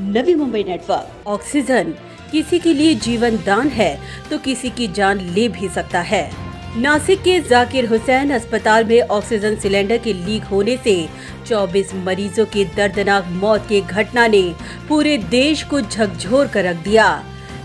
Navi Mumbai network. Oxygen किसी के लिए जीवन दान है तो किसी की जान ले भी सकता है। नासिक के जाकिर हुसैन अस्पताल में ऑक्सीजन सिलेंडर के लीक होने से 24 मरीजों की दर्दनाक मौत की घटना ने पूरे देश को झकझोर कर रख दिया।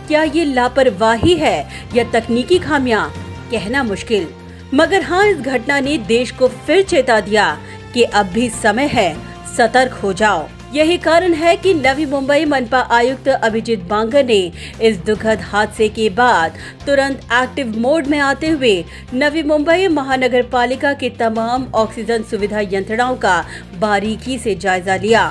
क्या ये लापरवाही है या तकनीकी खामियाँ? कहना मुश्किल। मगर हाँ इस घटना ने देश को फिर चेता दिया कि अब भी समय है, सतर्क हो जाओ। यही कारण है कि नवी मुंबई मनपा आयुक्त अभिजीत बांगर ने इस दुखद हादसे के बाद तुरंत एक्टिव मोड में आते हुए नवी मुंबई महानगर पालिका के तमाम ऑक्सीजन सुविधा यंत्रणाओं का बारीकी से जायजा लिया।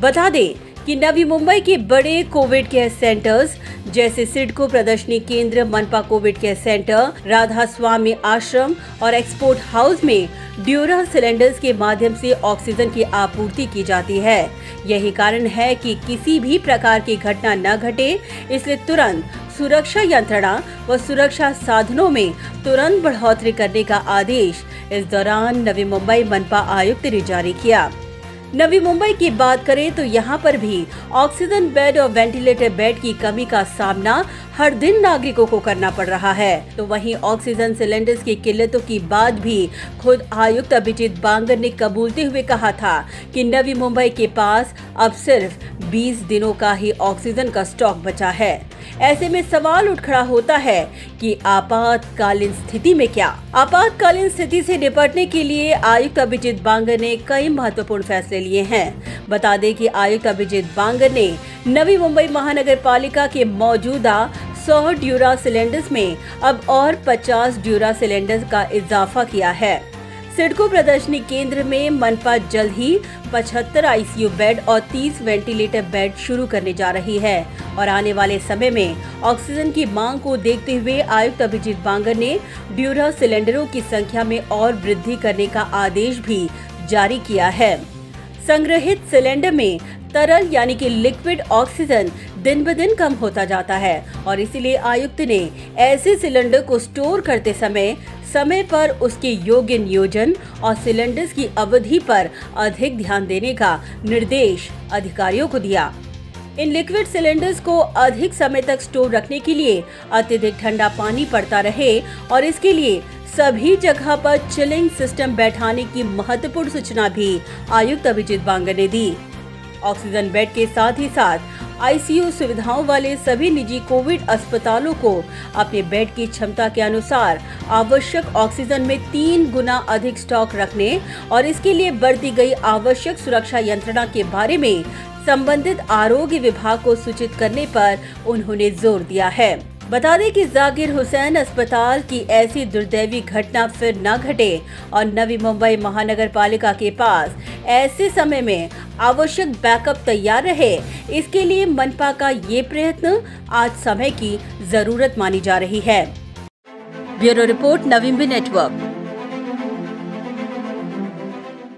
बता दें कि नवी मुंबई के बड़े कोविड केयर सेंटर्स जैसे सिडको प्रदर्शनी केंद्र, मनपा covid care centre Radha Swami आश्रम और एक्सपोर्ट हाउस में ड्यूरा सिलेंडर्स के माध्यम से ऑक्सीजन की आपूर्ति की जाती है। यही कारण है कि किसी भी प्रकार की घटना न घटे, इसलिए तुरंत सुरक्षा यंत्रणा व सुरक्षा साधनों में तुरंत बढ़ोतरी करने का आदेश इस दौरान नवी मुंबई मनपा आयुक्त ने जारी किया। नवी मुंबई की बात करें तो यहाँ पर भी ऑक्सीजन बेड और वेंटिलेटर बेड की कमी का सामना हर दिन नागरिकों को करना पड़ रहा है। तो वहीं ऑक्सीजन सिलेंडर्स की किल्लतों की बात भी खुद आयुक्त अभिजीत बांगर ने कबूलते हुए कहा था कि नवी मुंबई के पास अब सिर्फ़ 20 दिनों का ही ऑक्सीजन का स्टॉक बचा है। ऐसे में सवाल उठ खड़ा होता है कि आपातकालीन स्थिति में क्या? आपातकालीन स्थिति से निपटने के लिए आयुक्त अभिजीत बांगर ने कई महत्वपूर्ण फैसले लिए हैं। बता दें कि आयुक्त अभिजीत बांगर ने नवी मुंबई महानगर पालिका के मौजूदा 100 ड्यूरा सिलेंडर्स में अब और 50 ड्यूरा सिलेंडर्स का इजाफा किया है। सिडको प्रदर्शनी केंद्र में मनपा जल्द ही 75 आईसीयू बेड और 30 वेंटिलेटर बेड शुरू करने जा रही है और आने वाले समय में ऑक्सीजन की मांग को देखते हुए आयुक्त अभिजीत बांगर ने ड्यूरा सिलेंडरों की संख्या में और वृद्धि करने का आदेश भी जारी किया है। संग्रहित सिलेंडर में तरल यानी कि लिक्विड ऑक्सीजन दिन ब दिन कम होता जाता है और इसीलिए आयुक्त ने ऐसे सिलेंडर को स्टोर करते समय समय पर उसके योग्य नियोजन और सिलेंडर्स की अवधि पर अधिक ध्यान देने का निर्देश अधिकारियों को दिया। इन लिक्विड सिलेंडर्स को अधिक समय तक स्टोर रखने के लिए अत्यधिक ठंडा पानी पड़ता रहे और इसके लिए सभी जगह पर चिलिंग सिस्टम बैठाने की महत्वपूर्ण सूचना भी आयुक्त अभिजीत बांगर ने दी। ऑक्सीजन बेड के साथ ही साथ आईसीयू सुविधाओं वाले सभी निजी कोविड अस्पतालों को अपने बेड की क्षमता के अनुसार आवश्यक ऑक्सीजन में तीन गुना अधिक स्टॉक रखने और इसके लिए बरती गई आवश्यक सुरक्षा यंत्रणा के बारे में संबंधित आरोग्य विभाग को सूचित करने पर उन्होंने ज़ोर दिया है। बता दें कि जाकिर हुसैन अस्पताल की ऐसी दुर्दैवी घटना फिर न घटे और नवी मुंबई महानगर पालिका के पास ऐसे समय में आवश्यक बैकअप तैयार रहे। इसके लिए मनपा का ये प्रयत्न आज समय की ज़रूरत मानी जा रही है। ब्यूरो रिपोर्ट नवीम्बी नेटवर्क।